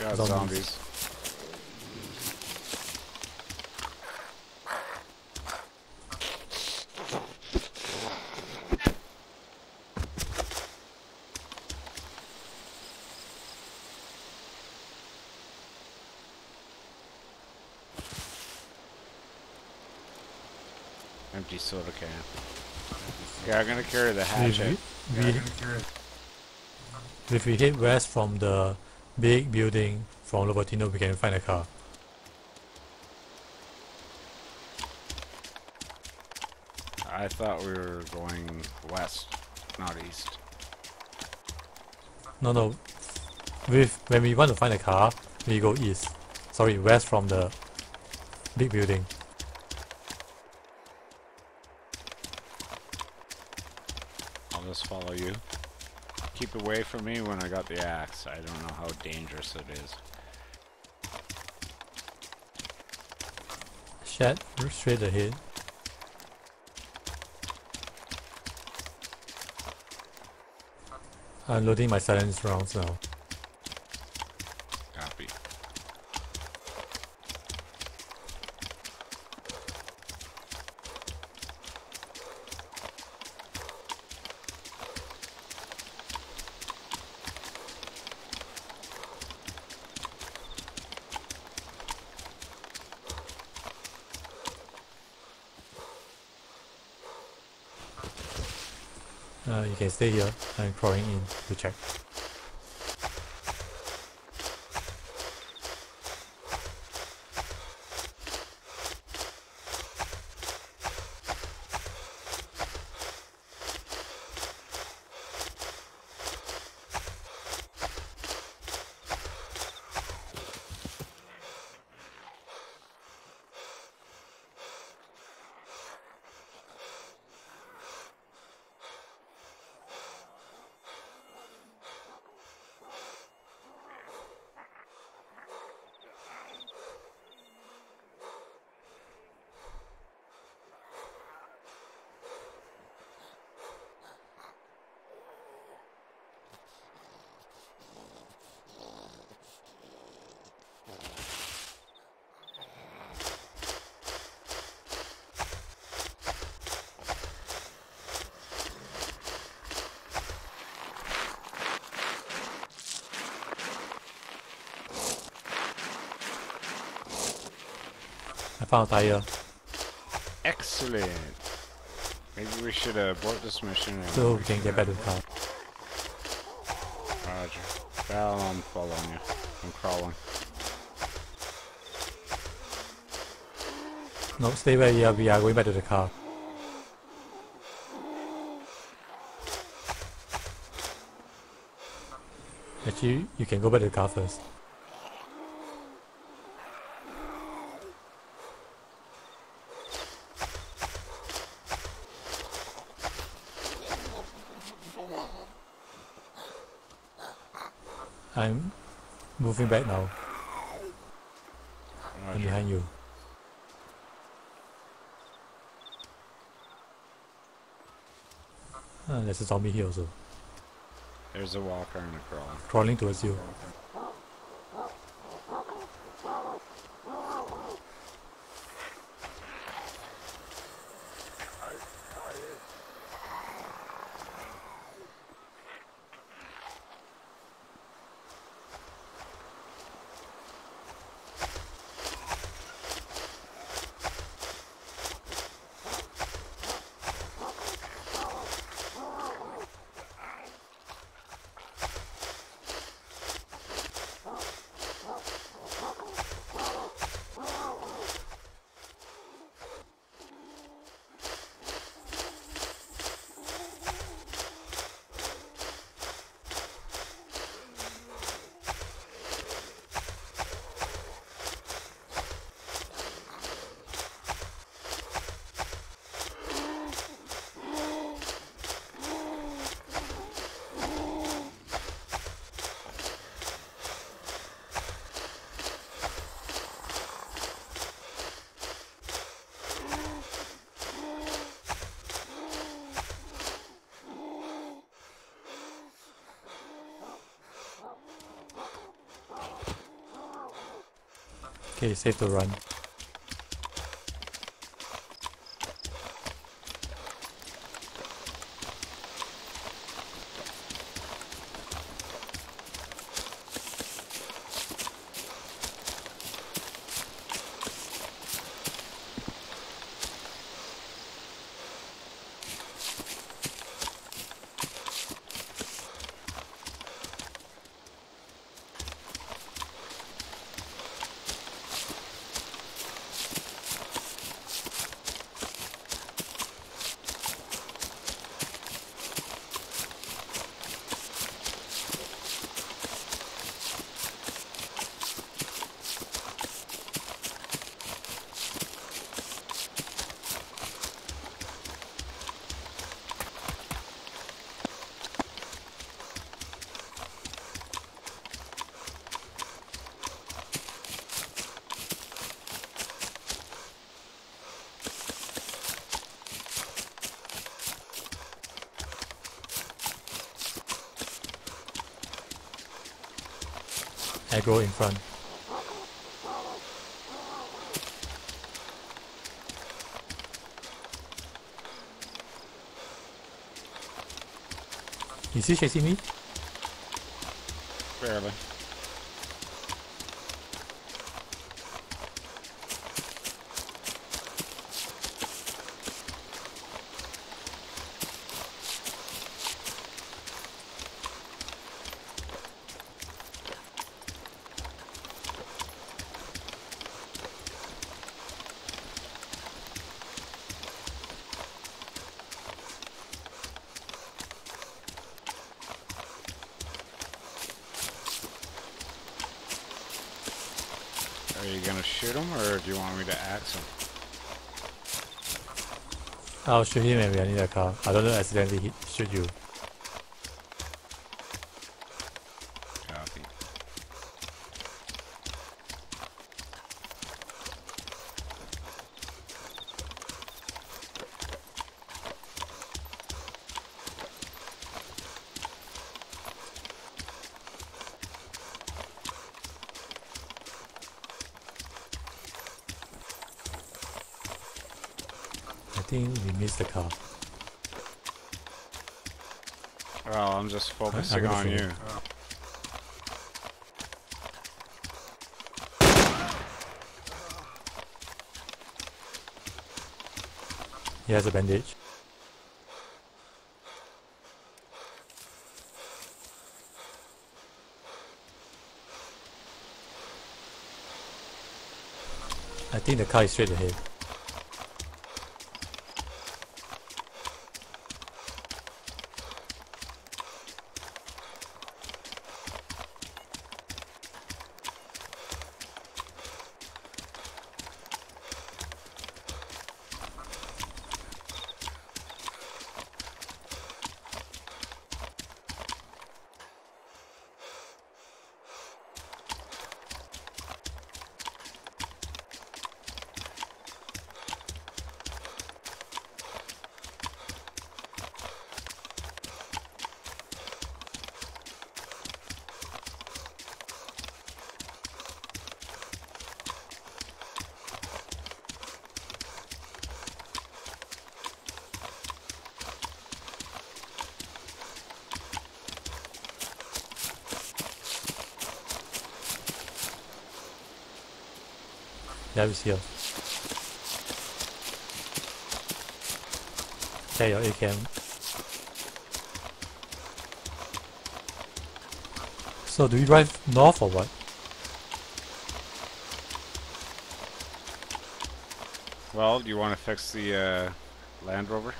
Got Zombies. zombies. Empty soda can. Okay, I'm gonna carry the If hatchet. we, we, if we head west from the big building from Lopatino, we can find a car. I thought we were going west, not east. No, no. With when we want to find a car, we go east. Sorry, west from the big building. I'll just follow you. Keep away from me when I got the axe. I don't know how dangerous it is. Shed straight ahead. I'm loading my silence rounds now. Copy. Uh, you can stay here. I'm crawling in to check. I found a tire. Excellent. Maybe we should uh, abort this mission and So we can get back to the car. Roger. Well, I'm following you. I'm crawling. No, stay where you are. We are going back to the car. Actually, you can go back to the car first. I'm moving back now. I'm behind you. Ah, there's a zombie here also. There's a walker and a crawler. Crawling towards you. Okay, safe to run. Aggro in front. Is he chasing me? Barely. Are you gonna shoot him, or do you want me to axe him? I'll shoot him we are in the car. I don't know accidentally hit, shoot you. Copy. Think we missed the car. Well, I'm just focusing ah, on you. him. He has a bandage. I think the car is straight ahead. Yeah, he's here. Okay, your AKM. So do we drive north or what? Well, do you want to fix the uh, Land Rover?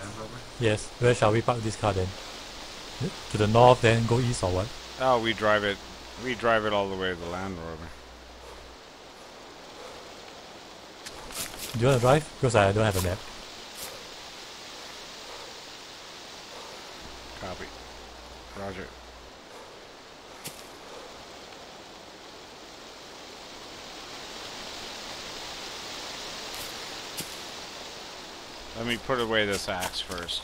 Land Rover? Yes. Where shall we park this car then? To the north, then go east or what? Oh, we drive it. We drive it all the way to the Land Rover. Do you want to drive? Because I don't have a map. Copy. Roger. Let me put away this axe first.